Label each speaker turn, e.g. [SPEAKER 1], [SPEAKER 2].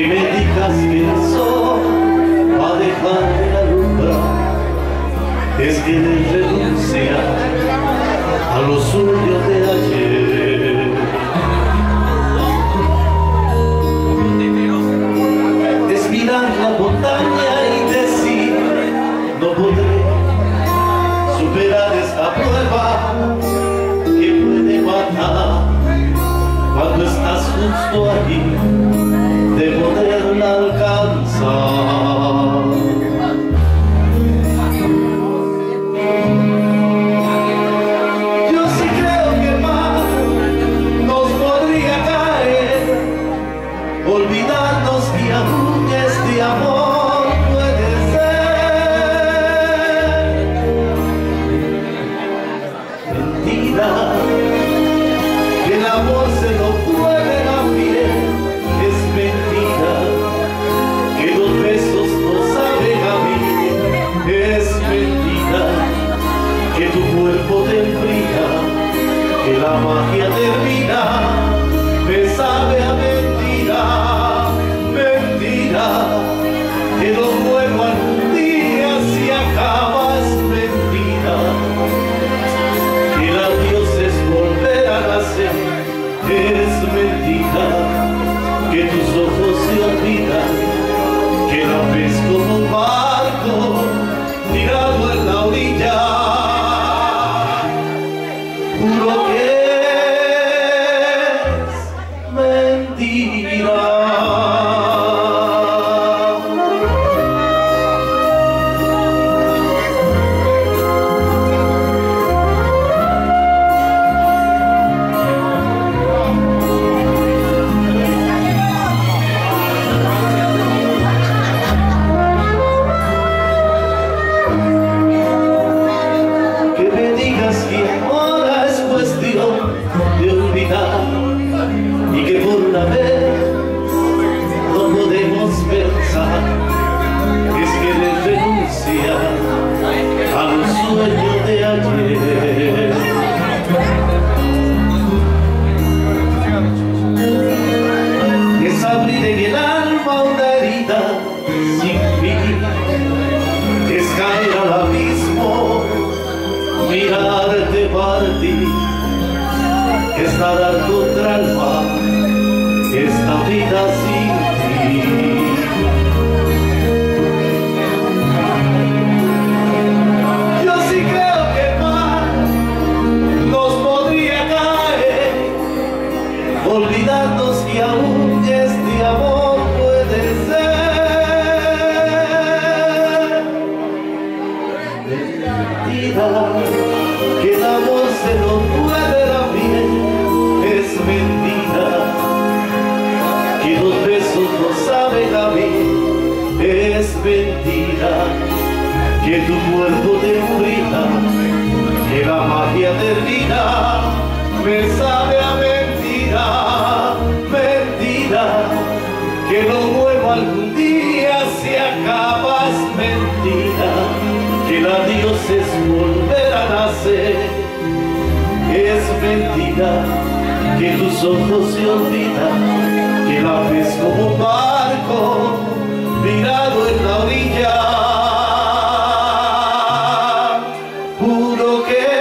[SPEAKER 1] y me digas que el sol va a dejar de alumbrar, es que le renuncia a los suyo de ayer. Es mirar la montaña y decir, no podré superar esta prueba que puede matar cuando estás justo aquí. Que tus ojos se olvidan, que la ves como barco es nadar contra el es mentira que tu cuerpo te enfría que la magia termina me sabe a mentira mentira que lo nuevo algún día se acaba es mentira que el adiós es volver a nacer es mentira que tus ojos se olvidan mundo que